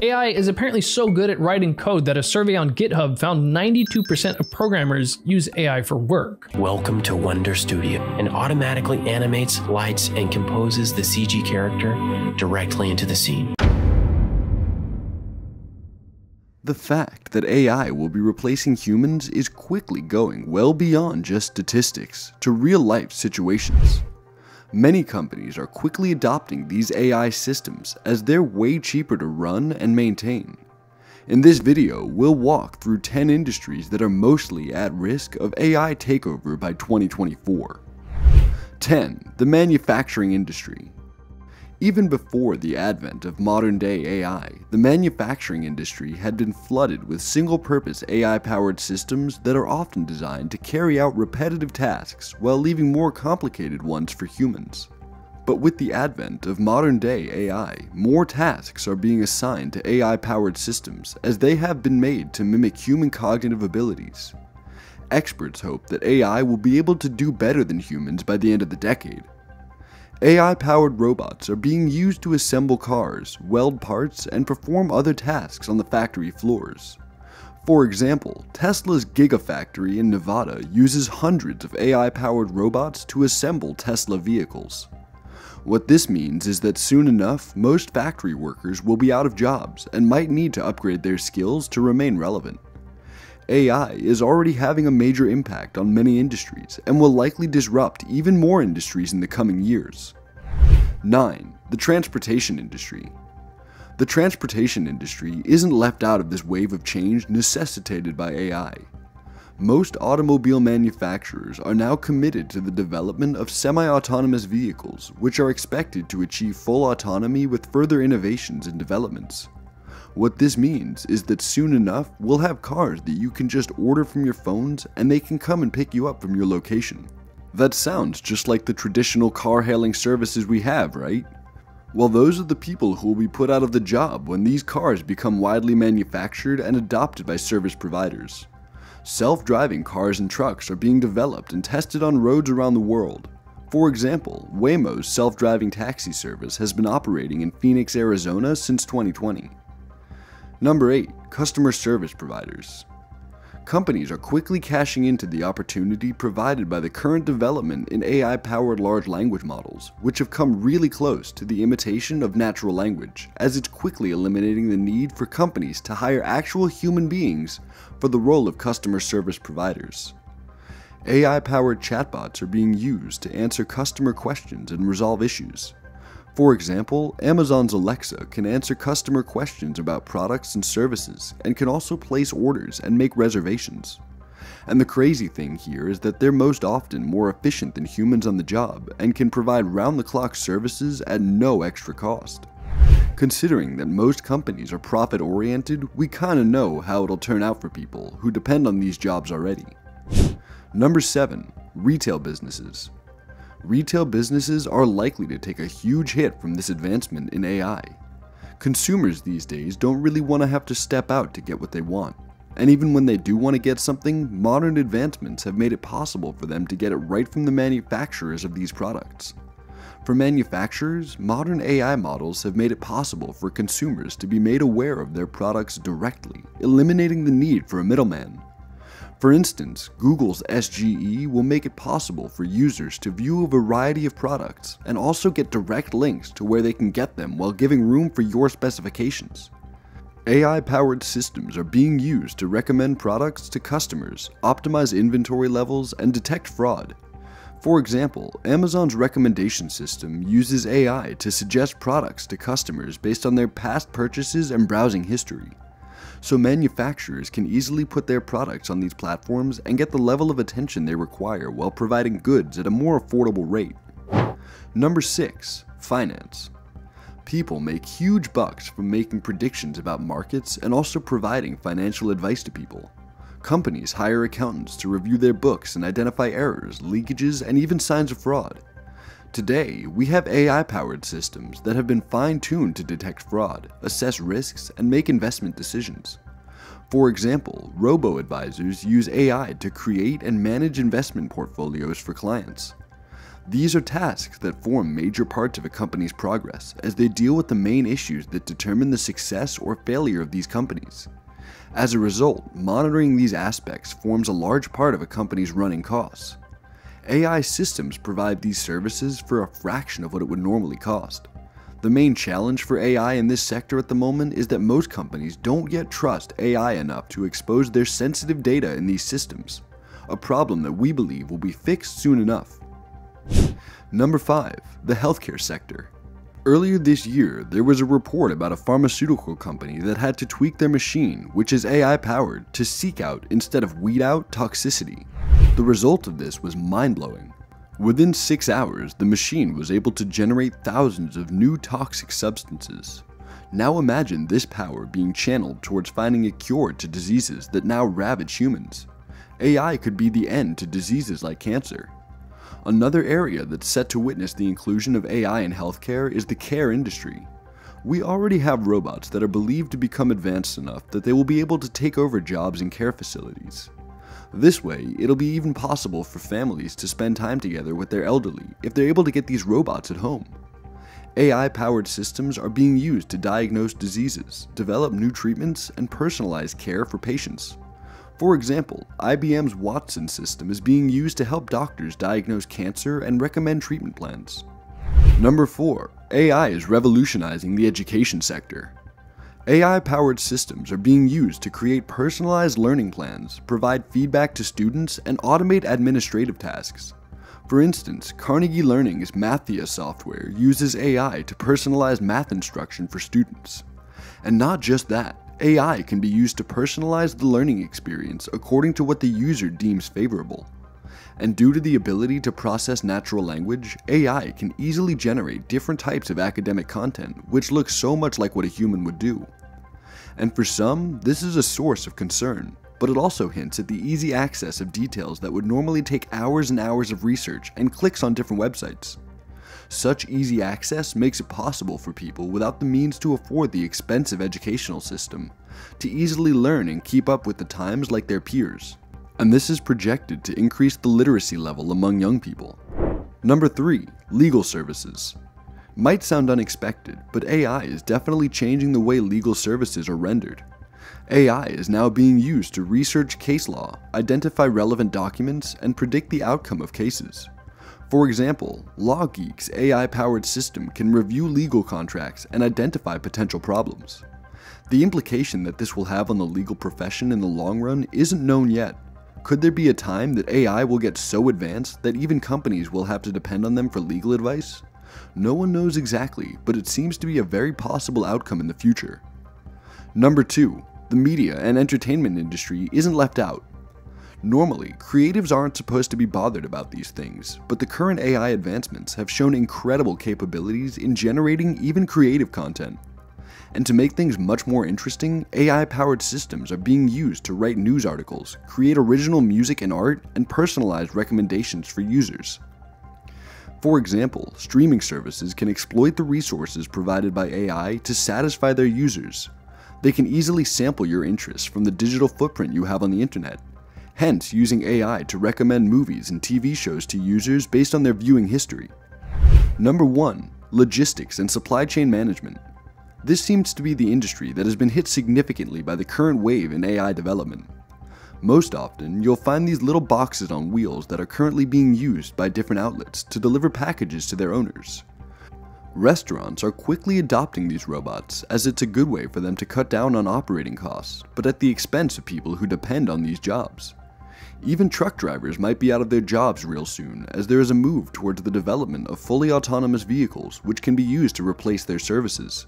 AI is apparently so good at writing code that a survey on GitHub found 92% of programmers use AI for work. Welcome to Wonder Studio and automatically animates, lights, and composes the CG character directly into the scene. The fact that AI will be replacing humans is quickly going well beyond just statistics to real life situations. Many companies are quickly adopting these AI systems as they're way cheaper to run and maintain. In this video, we'll walk through 10 industries that are mostly at risk of AI takeover by 2024. 10. The manufacturing industry. Even before the advent of modern day AI, the manufacturing industry had been flooded with single purpose AI powered systems that are often designed to carry out repetitive tasks while leaving more complicated ones for humans. But with the advent of modern day AI, more tasks are being assigned to AI powered systems as they have been made to mimic human cognitive abilities. Experts hope that AI will be able to do better than humans by the end of the decade, AI powered robots are being used to assemble cars, weld parts, and perform other tasks on the factory floors. For example, Tesla's Gigafactory in Nevada uses hundreds of AI powered robots to assemble Tesla vehicles. What this means is that soon enough, most factory workers will be out of jobs and might need to upgrade their skills to remain relevant. AI is already having a major impact on many industries and will likely disrupt even more industries in the coming years. 9. The transportation industry. The transportation industry isn't left out of this wave of change necessitated by AI. Most automobile manufacturers are now committed to the development of semi-autonomous vehicles, which are expected to achieve full autonomy with further innovations and developments. What this means is that soon enough, we'll have cars that you can just order from your phones and they can come and pick you up from your location. That sounds just like the traditional car hailing services we have, right? Well, those are the people who will be put out of the job when these cars become widely manufactured and adopted by service providers. Self-driving cars and trucks are being developed and tested on roads around the world. For example, Waymo's self-driving taxi service has been operating in Phoenix, Arizona since 2020. Number 8. Customer Service Providers Companies are quickly cashing into the opportunity provided by the current development in AI-powered large language models, which have come really close to the imitation of natural language, as it's quickly eliminating the need for companies to hire actual human beings for the role of customer service providers. AI-powered chatbots are being used to answer customer questions and resolve issues, for example, Amazon's Alexa can answer customer questions about products and services, and can also place orders and make reservations. And the crazy thing here is that they're most often more efficient than humans on the job and can provide round the clock services at no extra cost. Considering that most companies are profit oriented, we kinda know how it'll turn out for people who depend on these jobs already. Number 7. Retail businesses retail businesses are likely to take a huge hit from this advancement in AI. Consumers these days don't really want to have to step out to get what they want. And even when they do want to get something, modern advancements have made it possible for them to get it right from the manufacturers of these products. For manufacturers, modern AI models have made it possible for consumers to be made aware of their products directly, eliminating the need for a middleman. For instance, Google's SGE will make it possible for users to view a variety of products and also get direct links to where they can get them while giving room for your specifications. AI powered systems are being used to recommend products to customers, optimize inventory levels, and detect fraud. For example, Amazon's recommendation system uses AI to suggest products to customers based on their past purchases and browsing history so manufacturers can easily put their products on these platforms and get the level of attention they require while providing goods at a more affordable rate. Number 6. Finance. People make huge bucks from making predictions about markets and also providing financial advice to people. Companies hire accountants to review their books and identify errors, leakages, and even signs of fraud. Today, we have AI-powered systems that have been fine-tuned to detect fraud, assess risks, and make investment decisions. For example, robo-advisors use AI to create and manage investment portfolios for clients. These are tasks that form major parts of a company's progress as they deal with the main issues that determine the success or failure of these companies. As a result, monitoring these aspects forms a large part of a company's running costs. AI systems provide these services for a fraction of what it would normally cost. The main challenge for AI in this sector at the moment is that most companies don't yet trust AI enough to expose their sensitive data in these systems, a problem that we believe will be fixed soon enough. Number 5. The healthcare sector. Earlier this year, there was a report about a pharmaceutical company that had to tweak their machine, which is AI powered, to seek out instead of weed out toxicity. The result of this was mind blowing. Within six hours, the machine was able to generate thousands of new toxic substances. Now imagine this power being channeled towards finding a cure to diseases that now ravage humans. AI could be the end to diseases like cancer. Another area that's set to witness the inclusion of AI in healthcare is the care industry. We already have robots that are believed to become advanced enough that they will be able to take over jobs in care facilities. This way, it'll be even possible for families to spend time together with their elderly if they're able to get these robots at home. AI powered systems are being used to diagnose diseases, develop new treatments, and personalize care for patients. For example, IBM's Watson system is being used to help doctors diagnose cancer and recommend treatment plans. Number 4. AI is revolutionizing the education sector. AI powered systems are being used to create personalized learning plans, provide feedback to students, and automate administrative tasks. For instance, Carnegie Learning's Mathia software uses AI to personalize math instruction for students. And not just that, AI can be used to personalize the learning experience according to what the user deems favorable. And due to the ability to process natural language, AI can easily generate different types of academic content, which looks so much like what a human would do. And for some, this is a source of concern, but it also hints at the easy access of details that would normally take hours and hours of research and clicks on different websites. Such easy access makes it possible for people without the means to afford the expensive educational system to easily learn and keep up with the times like their peers. And this is projected to increase the literacy level among young people. Number 3. Legal Services Might sound unexpected, but AI is definitely changing the way legal services are rendered. AI is now being used to research case law, identify relevant documents, and predict the outcome of cases. For example, LawGeex's AI powered system can review legal contracts and identify potential problems. The implication that this will have on the legal profession in the long run isn't known yet. Could there be a time that AI will get so advanced that even companies will have to depend on them for legal advice? No one knows exactly, but it seems to be a very possible outcome in the future. Number 2. The media and entertainment industry isn't left out. Normally, creatives aren't supposed to be bothered about these things, but the current AI advancements have shown incredible capabilities in generating even creative content. And to make things much more interesting, AI powered systems are being used to write news articles, create original music and art, and personalize recommendations for users. For example, streaming services can exploit the resources provided by AI to satisfy their users. They can easily sample your interests from the digital footprint you have on the internet hence using AI to recommend movies and TV shows to users based on their viewing history. Number 1. Logistics and Supply Chain Management. This seems to be the industry that has been hit significantly by the current wave in AI development. Most often, you'll find these little boxes on wheels that are currently being used by different outlets to deliver packages to their owners. Restaurants are quickly adopting these robots as it's a good way for them to cut down on operating costs, but at the expense of people who depend on these jobs. Even truck drivers might be out of their jobs real soon, as there is a move towards the development of fully autonomous vehicles which can be used to replace their services.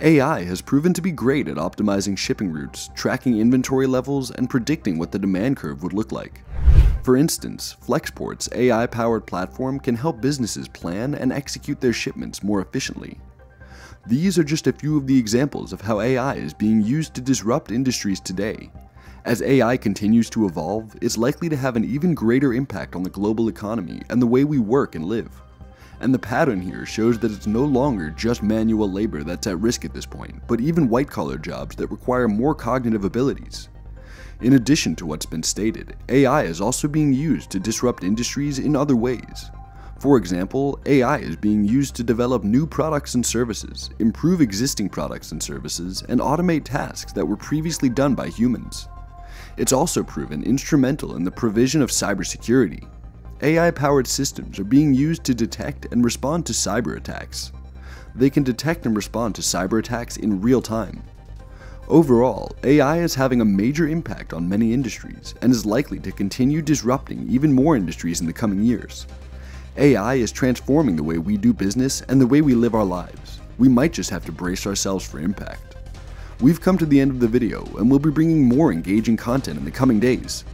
AI has proven to be great at optimizing shipping routes, tracking inventory levels, and predicting what the demand curve would look like. For instance, Flexport's AI powered platform can help businesses plan and execute their shipments more efficiently. These are just a few of the examples of how AI is being used to disrupt industries today, as AI continues to evolve, it's likely to have an even greater impact on the global economy and the way we work and live. And the pattern here shows that it's no longer just manual labor that's at risk at this point, but even white collar jobs that require more cognitive abilities. In addition to what's been stated, AI is also being used to disrupt industries in other ways. For example, AI is being used to develop new products and services, improve existing products and services, and automate tasks that were previously done by humans. It's also proven instrumental in the provision of cybersecurity. AI powered systems are being used to detect and respond to cyber attacks. They can detect and respond to cyber attacks in real time. Overall, AI is having a major impact on many industries and is likely to continue disrupting even more industries in the coming years. AI is transforming the way we do business and the way we live our lives. We might just have to brace ourselves for impact. We've come to the end of the video and we'll be bringing more engaging content in the coming days.